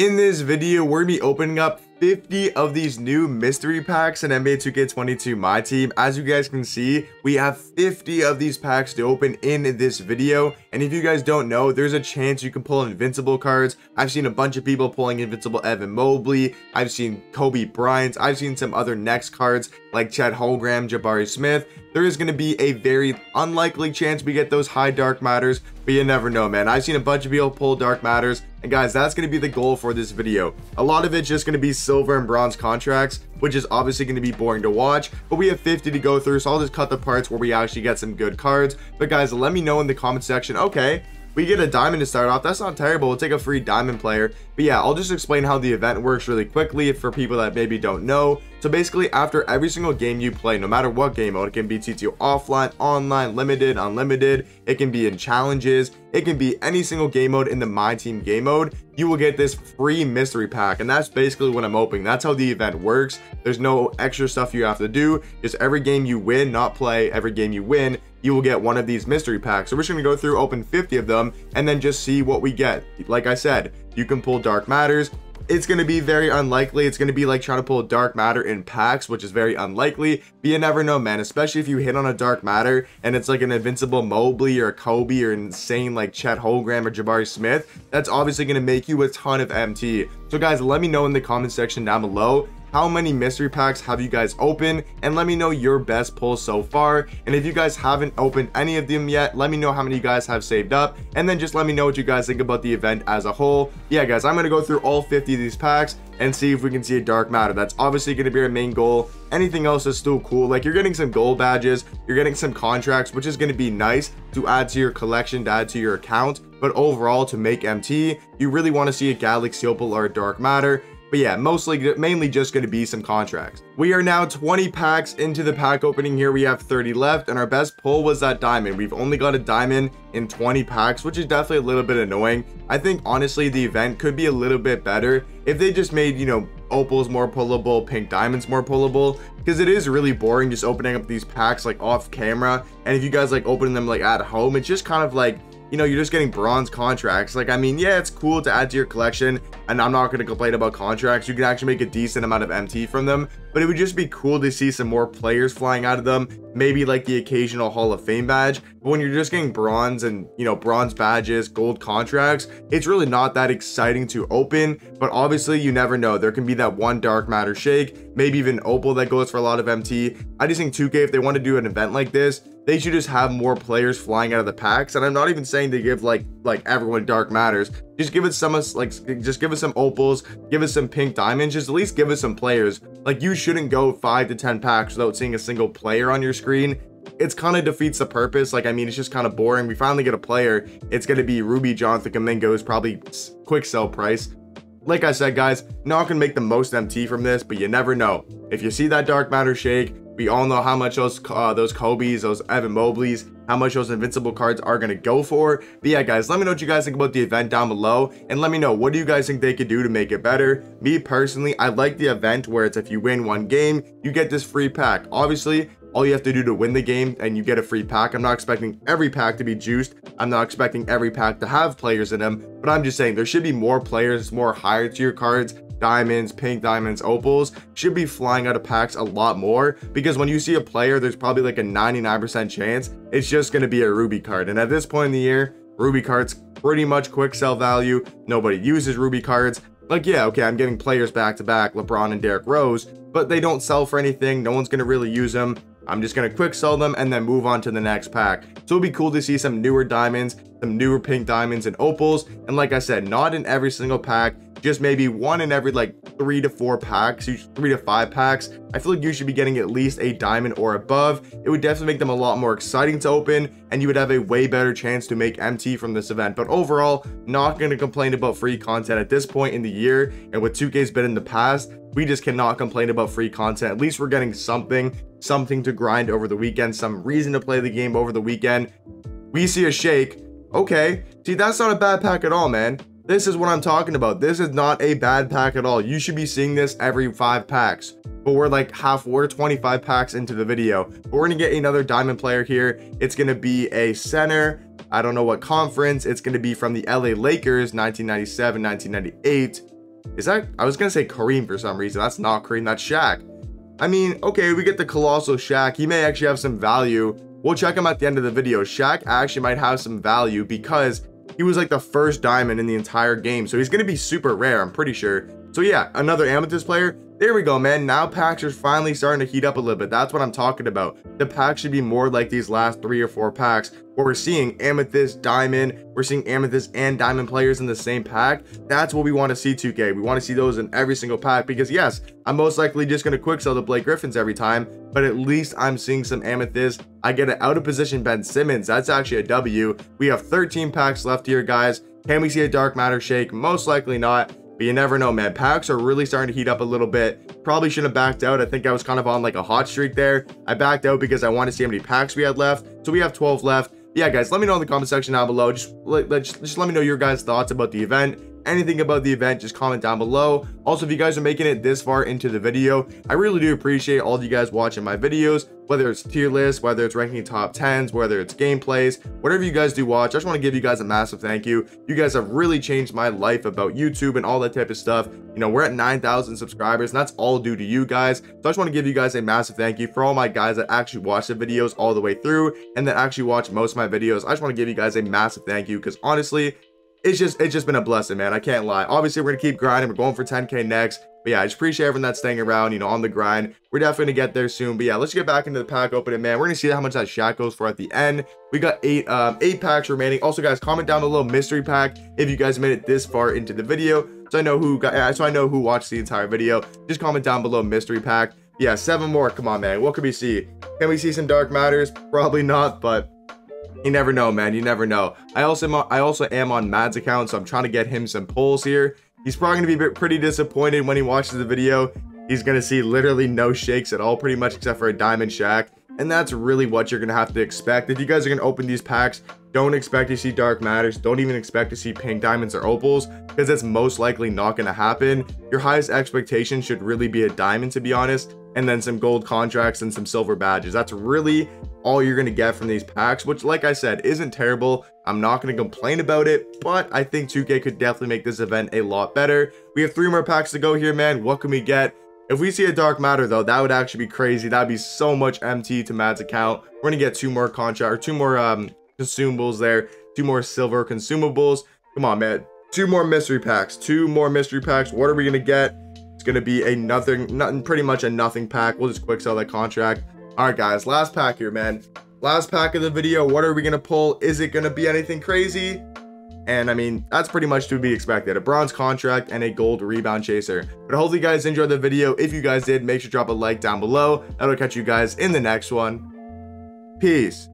In this video, we're gonna be opening up 50 of these new mystery packs in NBA 2K22 My Team. As you guys can see, we have 50 of these packs to open in this video. And if you guys don't know, there's a chance you can pull invincible cards. I've seen a bunch of people pulling invincible Evan Mobley. I've seen Kobe Bryant. I've seen some other next cards like Chet Holmgren, Jabari Smith. There is going to be a very unlikely chance we get those high dark matters, but you never know, man. I've seen a bunch of people pull dark matters, and guys, that's going to be the goal for this video. A lot of it's just going to be silver and bronze contracts, which is obviously going to be boring to watch, but we have 50 to go through, so I'll just cut the parts where we actually get some good cards. But guys, let me know in the comment section, okay, we get a diamond to start off. That's not terrible. We'll take a free diamond player. But yeah i'll just explain how the event works really quickly for people that maybe don't know. So basically after every single game you play no matter what game mode it can be TTO offline online limited unlimited. It can be in challenges. It can be any single game mode in the my team game mode. You will get this free mystery pack and that's basically what i'm hoping. that's how the event works. There's no extra stuff you have to do. Just every game you win not play every game you win you will get one of these mystery packs. So we're just going to go through, open 50 of them, and then just see what we get. Like I said, you can pull Dark Matters. It's going to be very unlikely. It's going to be like trying to pull Dark Matter in packs, which is very unlikely. But you never know, man. Especially if you hit on a Dark Matter and it's like an Invincible Mobley or a Kobe or insane like Chet Holmgren or Jabari Smith. That's obviously going to make you a ton of MT. So guys, let me know in the comment section down below how many mystery packs have you guys opened? And let me know your best pull so far. And if you guys haven't opened any of them yet let me know how many you guys have saved up. And then just let me know what you guys think about the event as a whole. Yeah guys i'm gonna go through all 50 of these packs and see if we can see a dark matter. That's obviously going to be our main goal. Anything else is still cool. Like you're getting some gold badges you're getting some contracts which is going to be nice to add to your collection to add to your account. But overall to make mt you really want to see a galaxy opal or a dark matter but yeah, mostly, mainly just going to be some contracts. We are now 20 packs into the pack opening here. We have 30 left and our best pull was that diamond. We've only got a diamond in 20 packs, which is definitely a little bit annoying. I think honestly, the event could be a little bit better if they just made, you know, opals more pullable, pink diamonds more pullable, because it is really boring just opening up these packs like off camera. And if you guys like opening them like at home, it's just kind of like you know, you're just getting bronze contracts. Like, I mean, yeah, it's cool to add to your collection, and I'm not going to complain about contracts. You can actually make a decent amount of MT from them, but it would just be cool to see some more players flying out of them. Maybe like the occasional Hall of Fame badge. But when you're just getting bronze and, you know, bronze badges, gold contracts, it's really not that exciting to open. But obviously, you never know. There can be that one Dark Matter Shake, maybe even Opal that goes for a lot of MT. I just think 2K, if they want to do an event like this, they should just have more players flying out of the packs. And I'm not even saying to give like like everyone dark matters. Just give us some like just give us some opals, give us some pink diamonds, just at least give us some players. Like you shouldn't go five to 10 packs without seeing a single player on your screen. It's kind of defeats the purpose. Like, I mean, it's just kind of boring. We finally get a player. It's going to be Ruby Jonathan Kuminga's probably quick sell price. Like I said, guys, not going to make the most MT from this, but you never know. If you see that Dark Matter shake, we all know how much those uh, those Kobe's, those Evan Mobley's, how much those invincible cards are going to go for. But yeah, guys, let me know what you guys think about the event down below. And let me know, what do you guys think they could do to make it better? Me personally, I like the event where it's if you win one game, you get this free pack. Obviously, all you have to do to win the game and you get a free pack. I'm not expecting every pack to be juiced. I'm not expecting every pack to have players in them, but I'm just saying there should be more players, more higher tier cards diamonds, pink diamonds, opals should be flying out of packs a lot more because when you see a player, there's probably like a 99% chance it's just going to be a Ruby card. And at this point in the year, Ruby cards pretty much quick sell value. Nobody uses Ruby cards. Like, yeah, okay, I'm getting players back to back, LeBron and Derrick Rose, but they don't sell for anything. No one's going to really use them. I'm just going to quick sell them and then move on to the next pack. So it'd be cool to see some newer diamonds, some newer pink diamonds and opals. And like I said, not in every single pack, just maybe one in every like three to four packs, three to five packs. I feel like you should be getting at least a diamond or above. It would definitely make them a lot more exciting to open and you would have a way better chance to make MT from this event. But overall, not going to complain about free content at this point in the year. And with 2K's been in the past, we just cannot complain about free content. At least we're getting something, something to grind over the weekend, some reason to play the game over the weekend. We see a shake. Okay. See, that's not a bad pack at all, man. This is what I'm talking about. This is not a bad pack at all. You should be seeing this every five packs. But we're like half, we're 25 packs into the video. But we're gonna get another diamond player here. It's gonna be a center. I don't know what conference. It's gonna be from the LA Lakers, 1997, 1998. Is that, I was gonna say Kareem for some reason. That's not Kareem, that's Shaq. I mean, okay, we get the Colossal Shaq. He may actually have some value. We'll check him at the end of the video. Shaq actually might have some value because he was like the first diamond in the entire game. So he's going to be super rare, I'm pretty sure. So yeah, another Amethyst player. There we go, man. Now packs are finally starting to heat up a little bit. That's what I'm talking about. The packs should be more like these last three or four packs where we're seeing Amethyst, Diamond, we're seeing Amethyst and Diamond players in the same pack. That's what we want to see 2K. We want to see those in every single pack because yes, I'm most likely just going to quick sell the Blake Griffins every time, but at least I'm seeing some Amethyst. I get an out of position Ben Simmons. That's actually a W. We have 13 packs left here, guys. Can we see a Dark Matter shake? Most likely not. But you never know, man. Packs are really starting to heat up a little bit. Probably shouldn't have backed out. I think I was kind of on like a hot streak there. I backed out because I wanted to see how many packs we had left. So we have 12 left. Yeah, guys, let me know in the comment section down below. Just let, just, just let me know your guys' thoughts about the event anything about the event just comment down below. Also if you guys are making it this far into the video i really do appreciate all of you guys watching my videos whether it's tier lists whether it's ranking top 10s whether it's gameplays whatever you guys do watch i just want to give you guys a massive thank you. You guys have really changed my life about youtube and all that type of stuff. You know we're at 9,000 subscribers and that's all due to you guys. So i just want to give you guys a massive thank you for all my guys that actually watch the videos all the way through and that actually watch most of my videos. I just want to give you guys a massive thank you because honestly it's just it's just been a blessing man. I can't lie. Obviously we're gonna keep grinding. We're going for 10k next. But yeah i just appreciate everyone that's staying around you know on the grind. We're definitely gonna get there soon. But yeah let's get back into the pack opening man. We're gonna see how much that Shaq goes for at the end. We got eight um eight packs remaining. Also guys comment down below mystery pack if you guys made it this far into the video. So i know who got so i know who watched the entire video. Just comment down below mystery pack. Yeah seven more. Come on man. What could we see? Can we see some dark matters? Probably not but you never know, man. You never know. I also am I also am on Mad's account, so I'm trying to get him some pulls here. He's probably gonna be pretty disappointed when he watches the video. He's gonna see literally no shakes at all, pretty much except for a Diamond Shaq. And that's really what you're gonna have to expect. If you guys are gonna open these packs, don't expect to see dark matters. Don't even expect to see pink diamonds or opals because that's most likely not gonna happen. Your highest expectation should really be a diamond, to be honest and then some gold contracts and some silver badges. That's really all you're going to get from these packs, which like I said, isn't terrible. I'm not going to complain about it, but I think 2K could definitely make this event a lot better. We have three more packs to go here, man. What can we get? If we see a Dark Matter, though, that would actually be crazy. That'd be so much MT to Mad's account. We're to get two more contract or two more um, consumables there. Two more silver consumables. Come on, man. Two more mystery packs. Two more mystery packs. What are we to get? It's to be a nothing, nothing, pretty much a nothing pack. We'll just quick sell that contract. All right, guys, last pack here, man. Last pack of the video. What are we to pull? Is it to be anything crazy? And I mean, that's pretty much to be expected. A bronze contract and a gold rebound chaser. But hopefully you guys enjoyed the video. If you guys did, make sure to drop a like down below. That'll catch you guys in the next one. Peace.